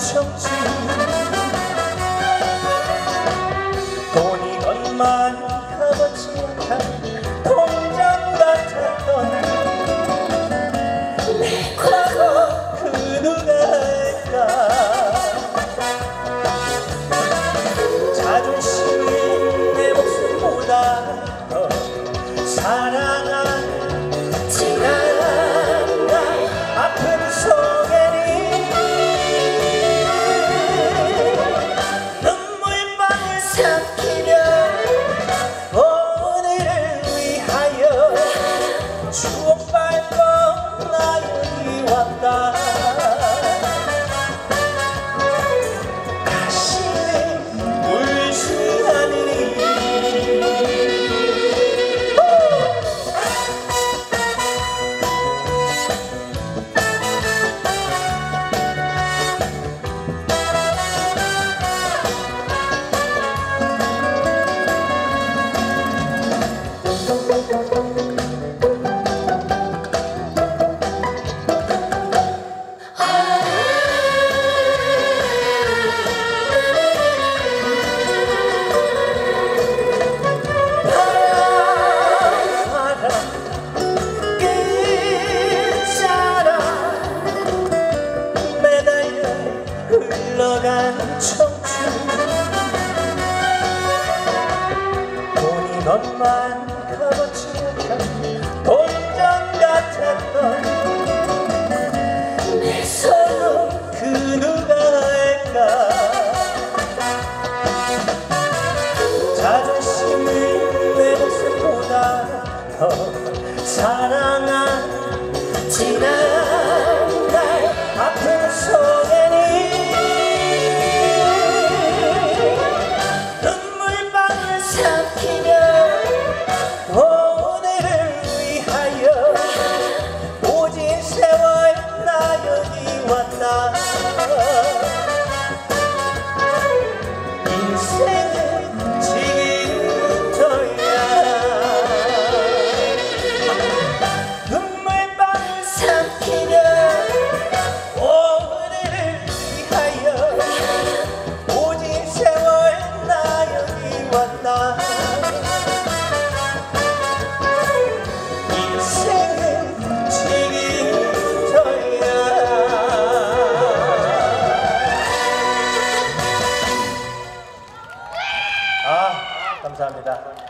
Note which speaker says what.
Speaker 1: 相见 삼키며 오늘을 위하여 추억 밟고 나 여기 왔다 청춘 돈이 너만 값어치 못한 동전 같았던 내 손은 그 누가 알까? 자존심을 내 모습보다 더 Senhor. 감사합니다.